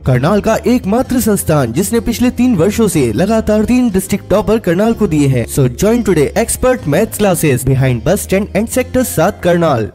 करनाल का एकमात्र संस्थान, जिसने पिछले तीन वर्षों से लगातार तीन डिस्ट्रिक्ट टॉपर करनाल को दिए हैं। So join today expert math classes behind bus stand and sector सात करनाल।